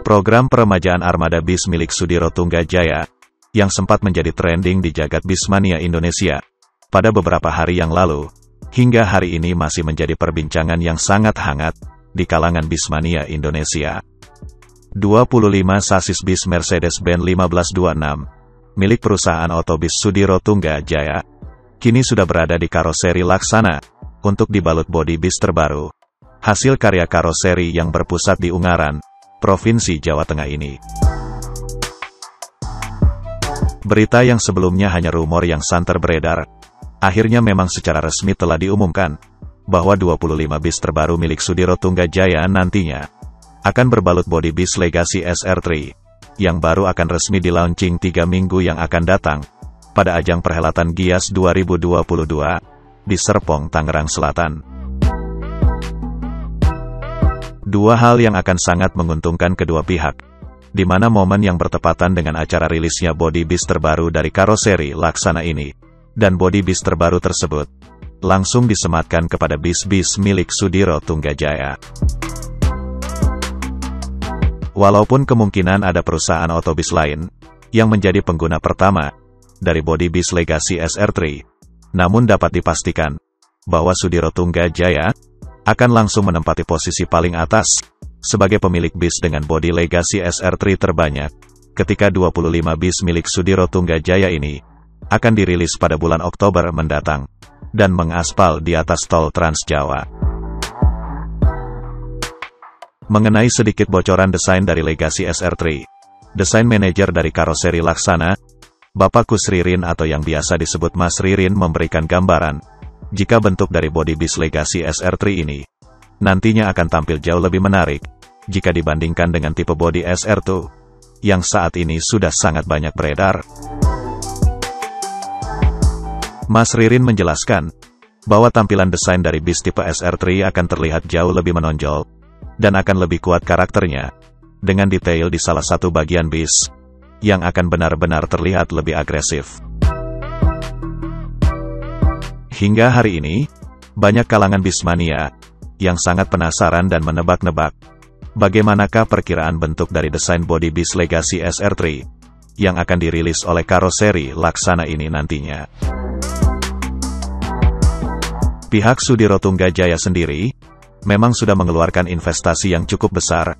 Program peremajaan armada bis milik Sudiro Tunggajaya, yang sempat menjadi trending di jagat Bismania Indonesia, pada beberapa hari yang lalu, hingga hari ini masih menjadi perbincangan yang sangat hangat, di kalangan Bismania Indonesia. 25 sasis bis Mercedes-Benz 1526, milik perusahaan otobis Sudiro Tunggajaya, kini sudah berada di karoseri Laksana, untuk dibalut bodi bis terbaru. Hasil karya karoseri yang berpusat di Ungaran, Provinsi Jawa Tengah ini. Berita yang sebelumnya hanya rumor yang santer beredar, akhirnya memang secara resmi telah diumumkan, bahwa 25 bis terbaru milik Sudiro Tunggajaya nantinya akan berbalut bodi bis Legacy SR3, yang baru akan resmi di-launching 3 minggu yang akan datang, pada ajang perhelatan Gias 2022, di Serpong, Tangerang Selatan. Dua hal yang akan sangat menguntungkan kedua pihak, di mana momen yang bertepatan dengan acara rilisnya body bis terbaru dari karoseri Laksana ini, dan body bis terbaru tersebut, langsung disematkan kepada bis-bis milik Sudiro Tunggajaya. Walaupun kemungkinan ada perusahaan otobis lain, yang menjadi pengguna pertama, dari body bis Legacy SR3, namun dapat dipastikan, bahwa Sudiro Tunggajaya, akan langsung menempati posisi paling atas, sebagai pemilik bis dengan bodi Legacy SR3 terbanyak, ketika 25 bis milik Sudiro Tunggajaya ini, akan dirilis pada bulan Oktober mendatang, dan mengaspal di atas tol Trans Jawa. Mengenai sedikit bocoran desain dari Legacy SR3, desain manajer dari karoseri Laksana, Bapak Kusririn atau yang biasa disebut Mas Ririn memberikan gambaran, jika bentuk dari body bis Legacy SR3 ini nantinya akan tampil jauh lebih menarik jika dibandingkan dengan tipe body SR2 yang saat ini sudah sangat banyak beredar. Mas Ririn menjelaskan bahwa tampilan desain dari bis tipe SR3 akan terlihat jauh lebih menonjol dan akan lebih kuat karakternya dengan detail di salah satu bagian bis yang akan benar-benar terlihat lebih agresif. Hingga hari ini, banyak kalangan bismania yang sangat penasaran dan menebak-nebak bagaimanakah perkiraan bentuk dari desain body bis Legacy SR3 yang akan dirilis oleh karoseri Laksana ini nantinya. Pihak Sudiro Tunggajaya sendiri memang sudah mengeluarkan investasi yang cukup besar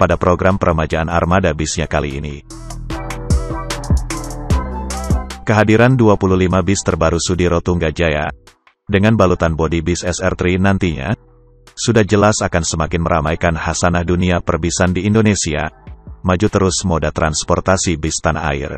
pada program peremajaan armada bisnya kali ini. Kehadiran 25 bis terbaru Sudiro Tunggajaya, dengan balutan bodi bis SR3 nantinya, sudah jelas akan semakin meramaikan hasanah dunia perbisan di Indonesia, maju terus moda transportasi bis tanah air.